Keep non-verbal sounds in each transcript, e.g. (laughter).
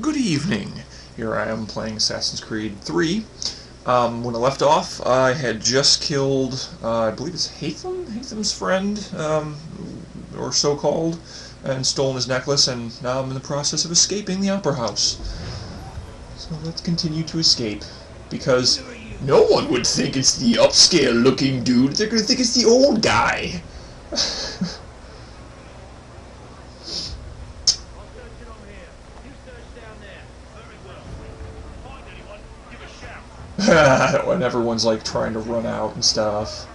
Good evening. Here I am playing Assassin's Creed 3. Um, when I left off, I had just killed, uh, I believe it's Haytham? Haytham's friend, um, or so-called, and stolen his necklace, and now I'm in the process of escaping the Opera House. So let's continue to escape, because no one would think it's the upscale-looking dude. They're gonna think it's the old guy. (laughs) (laughs) when everyone's like trying to run out and stuff.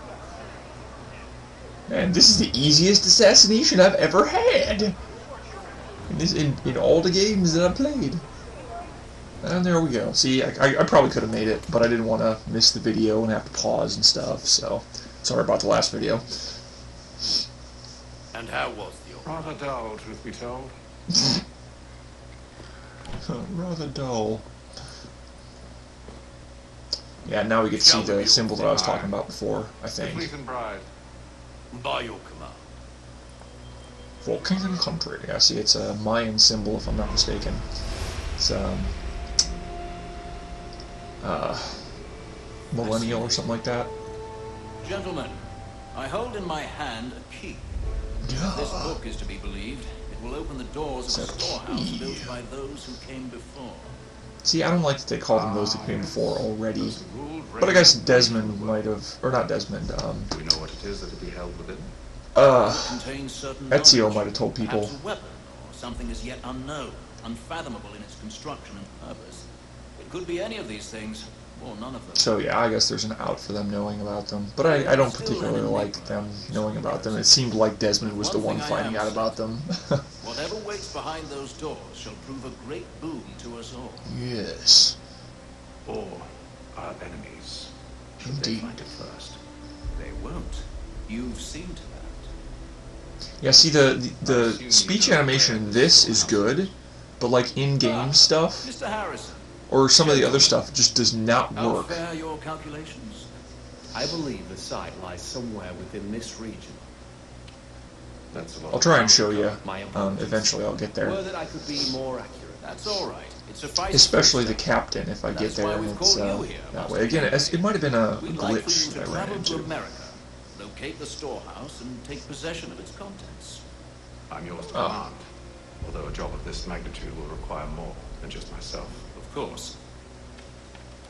And this is the easiest assassination I've ever had. In, this, in, in all the games that I've played. And there we go. See, I, I, I probably could have made it, but I didn't want to miss the video and have to pause and stuff, so sorry about the last video. And how was the old Rather dull, truth be told. (laughs) Rather dull. Yeah, now we get to see the symbol that I was talking about before, I think. fleet and bride. By your command. Volcanic country. Yeah, see, it's a Mayan symbol, if I'm not mistaken. It's, um, uh, millennial or something like that. Gentlemen, I hold in my hand a key. If this book is to be believed, it will open the doors of a a storehouse key. built by those who came before. See, I don't like that they called them those that came before already. Those who ruled But I guess Desmond might have, or not Desmond, um, we know what it is that will be held within? uh, Contains certain Ezio knowledge, might have told people. A weapon or something as yet unknown, unfathomable in its construction and purpose. It could be any of these things, or none of them. So yeah, I guess there's an out for them knowing about them. But I, I don't particularly like them knowing about them. It seemed like Desmond was the one finding out about them. (laughs) Whatever waits behind those doors shall prove a great boon to us all. yes. Or our enemies? Should Indeed. they find it first? They won't. You've seen to that. Yeah, see the, the the speech animation in this is good, but like in-game ah, stuff Mr. Harrison, or some of the other stuff just does not how work. fair your calculations? I believe the site lies somewhere within this region. That's. I'll try and show you. Um, eventually, I'll get there. that I could be more accurate. That's all right. Especially the captain, if I get there and it's uh, that way. Again, it, it might have been a We'd like for you glitch that I ran into. America, locate the storehouse, and take possession of its contents. I'm yours to Oh. command. Although a job of this magnitude will require more than just myself. Of course.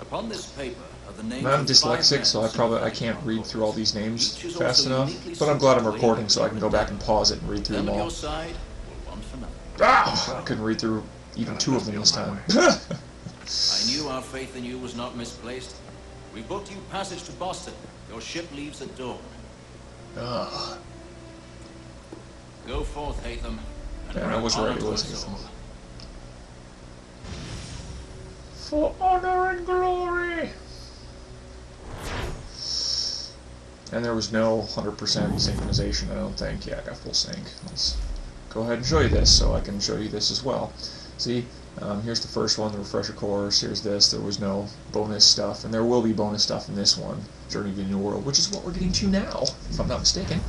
Upon this paper are the names I'm dyslexic, so I probably I can't read through all these names fast enough. But I'm glad I'm recording, so I can go back and pause it and read through Them them all. your side will want for nothing. Ah, I couldn't read through even two of them this time. (laughs) I knew our faith in you was not misplaced. We booked you passage to Boston. Your ship leaves at dawn. Ah, Go forth, Haytham. and Yeah, I was right, it to was us Haytham. for honor and glory. And there was no 100% synchronization, I don't think. Yeah, I got full sync. Let's go ahead and show you this so I can show you this as well. See, um, here's the first one, the refresher course. Here's this. There was no bonus stuff, and there will be bonus stuff in this one, Journey to the New World, which is what we're getting to now, if I'm not mistaken.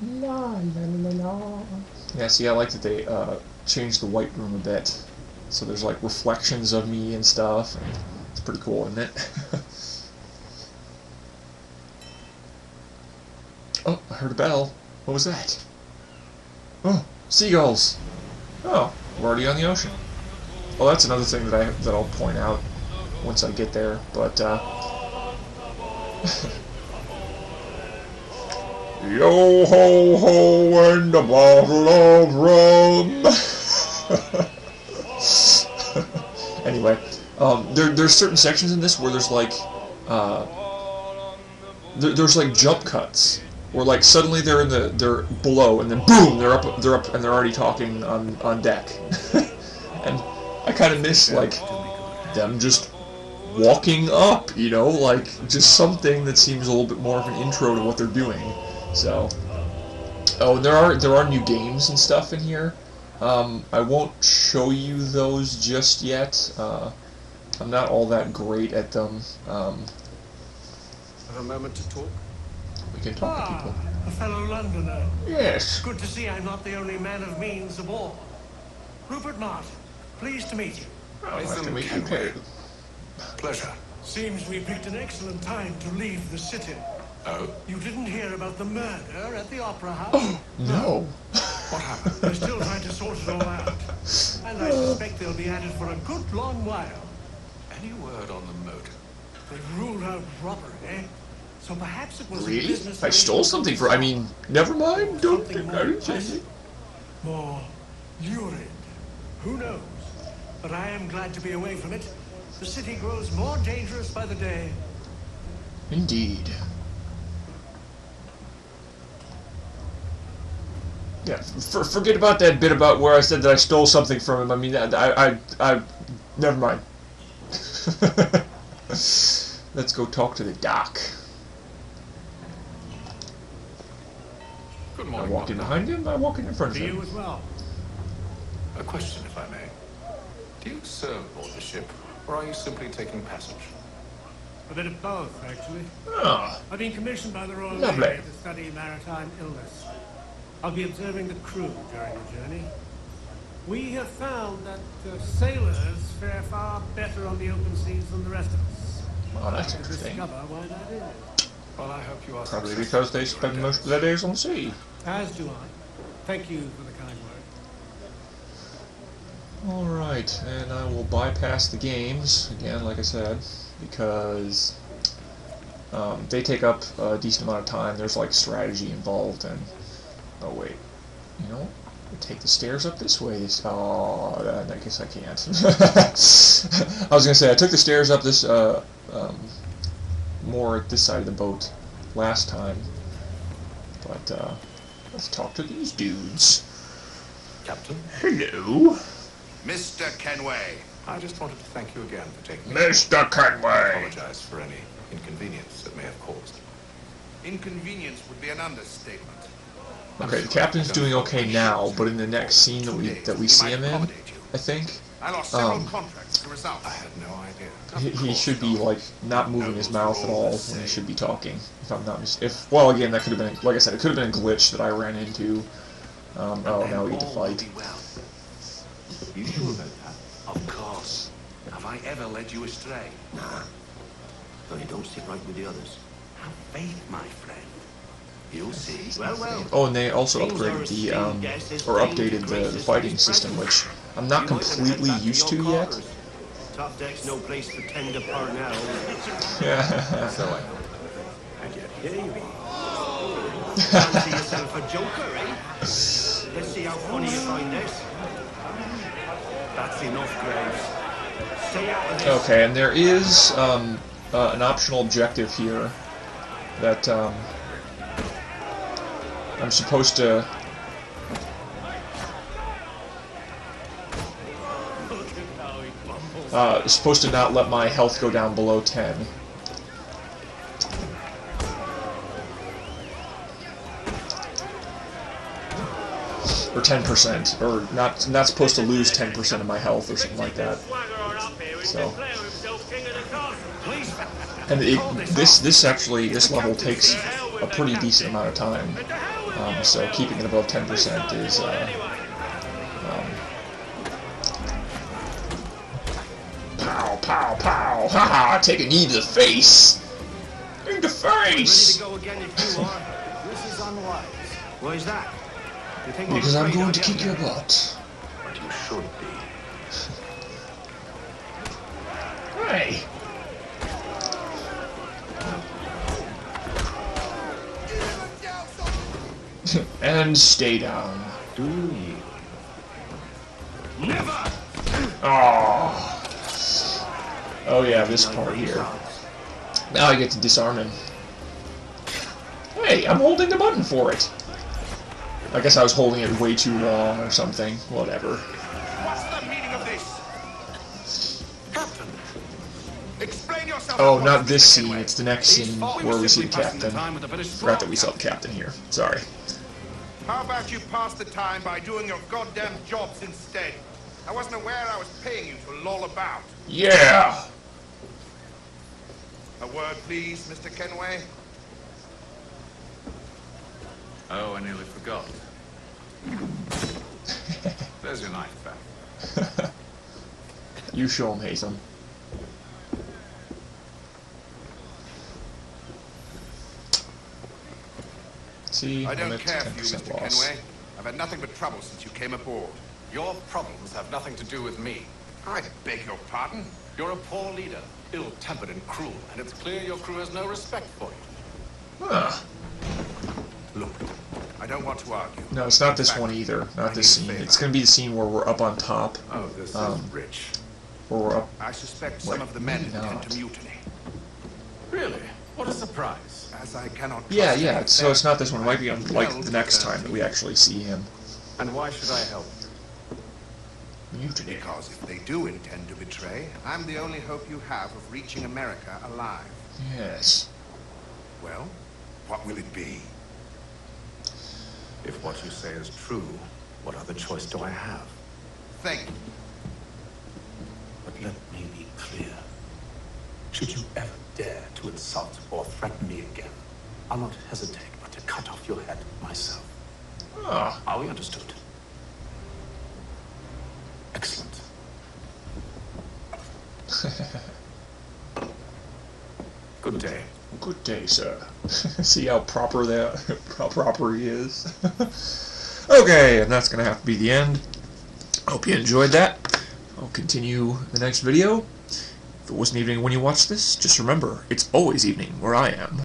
La la la la. Yeah, see, I like that they uh, changed the white room a bit. So there's like reflections of me and stuff. And it's pretty cool, isn't it? (laughs) oh, I heard a bell. What was that? Oh, seagulls. Oh, we're already on the ocean. Well, that's another thing that I that I'll point out once I get there. But uh, (laughs) yo ho ho and a bottle of rum. (laughs) anyway, um, there there's certain sections in this where there's like uh, there, there's like jump cuts where like suddenly they're in the they're below and then boom they're up they're up and they're already talking on on deck. (laughs) And I kind of miss like them just walking up you know like just something that seems a little bit more of an intro to what they're doing. So oh and there are there are new games and stuff in here. Um, I won't show you those just yet. Uh, I'm not all that great at them. Um, Have a moment to talk? We can talk to Ah, people a fellow Londoner. yes Good to see I'm not the only man of means aboard. Rupert Mart, pleased to meet you. I'll have to Nathan make you Kenway. pay. Pleasure. Seems we picked an excellent time to leave the city. Oh, You didn't hear about the murder at the Opera House? No. (laughs) what happened? They're still trying to sort it all out. And I suspect they'll be at it for a good long while. Any word on the motive? They've ruled out robbery, eh? So perhaps it was Really? business I stole something for. I mean, never mind. Don't think more I didn't more lurid. Who knows? But I am glad to be away from it. The city grows more dangerous by the day. Indeed. Yeah, for, forget about that bit about where I said that I stole something from him. I mean, I, I, I, never mind. (laughs) Let's go talk to the doc. Good I morning. walk in behind him. I walk in in front of To you as well. A question, if I may. Do you serve aboard the ship, or are you simply taking passage? A bit of both, actually. Ah, I've been commissioned by the Royal Lovely. Navy to study maritime illness. I'll be observing the crew during the journey. We have found that uh, sailors fare far better on the open seas than the rest of us. well, that's To interesting. discover why that is. Well, I hope you are Probably successful because they spend most of their days on the sea. As do I. Thank you for the kind word. Alright, and I will bypass the games, again, like I said, because um, they take up a decent amount of time. There's like strategy involved, and. Oh, wait. You know, take the stairs up this way. Oh, I guess I can't. (laughs) I was gonna say, I took the stairs up this, uh, um, more at this side of the boat last time, but, uh, let's talk to these dudes. Captain, Hello, Mr. Kenway. I just wanted to thank you again for taking Mr. Conway. apologize for any inconvenience that may have caused. Inconvenience would be an understatement. Okay, the captain's doing okay now, but in the next scene that we that we see him in, I think I lost several Um, contracts as a result. I had no idea. he, he should be like not moving his mouth at all when he should be talking. If I'm not mis- if well again that could have been like I said it could have been a glitch that I ran into. Um, oh now we get to fight. You sure about that? Of course. Have I ever led you astray? Nah. No, you don't sit right with the others. Have faith, my friend. You'll see. Well, well. Oh, and they also upgraded the um, or updated the, the fighting system, which I'm not completely used to yet. Top deck's no place for tender Parnell. Yeah. So I And yet, Here you. Fancy yourself a joker, eh? Let's see how funny you find this. That's enough, Graves. Stay out of this. Okay, and there is um, uh, an optional objective here that um, I'm supposed to. Uh, supposed to not let my health go down below 10. Or 10%, or not not supposed to lose 10% of my health or something like that. So. And it, this this actually this level takes a pretty decent amount of time. Um, so keeping it above 10% is uh, pow pow pow ha ha take a knee to the face in the Ready to face go again if you are. This is unwise. Why is that? Because I'm going to kick your butt. but you should be. Hey. (laughs) and stay down. Do you? Never! Oh. Oh yeah, this part here. Now I get to disarm him. Hey, I'm holding the button for it. I guess I was holding it way too long or something. Whatever. What's the meaning of this? Captain! Explain yourself. Oh, not this scene. It's the next scene where we see the captain. Forgot that we saw the captain here. Sorry. How about you pass the time by doing your goddamn jobs instead? I wasn't aware I was paying you to loll about. Yeah. A word, please, Mr. Kenway. Oh, I nearly forgot. (laughs) There's your knife back. you show him, Haytham. See, I don't at care for you, Mr. loss. Kenway. I've had nothing but trouble since you came aboard. Your problems have nothing to do with me. I beg your pardon? You're a poor leader, ill-tempered and cruel, and it's clear your crew has no respect for you. Ah, Look, I don't want to argue. no, it's not this fact, one either. I Not this scene. It's gonna be the scene where we're up on top, Oh, this Um, is rich. where we're up. I suspect wait, some of the men intend to mutiny. Really? What a surprise. As I cannot Yeah, yeah. So it's not this one. It might be on like the next time that we actually see him. And why should I help? Mutiny. Because if they do intend to betray, I'm the only hope you have of reaching America alive. Yes. Well, what will it be? If what you say is true, what other choice do I have? Think. But let me be clear. Should you ever dare to insult or threaten me again, I'll not hesitate but to cut off your head myself. Ah, Are we understood? Excellent. (laughs) Good day. good day, sir. (laughs) see how proper that, (laughs) how proper he is. okay, and that's gonna have to be the end. Hope you enjoyed that. I'll continue the next video. If it wasn't evening when you watch this, just remember, it's always evening where I am.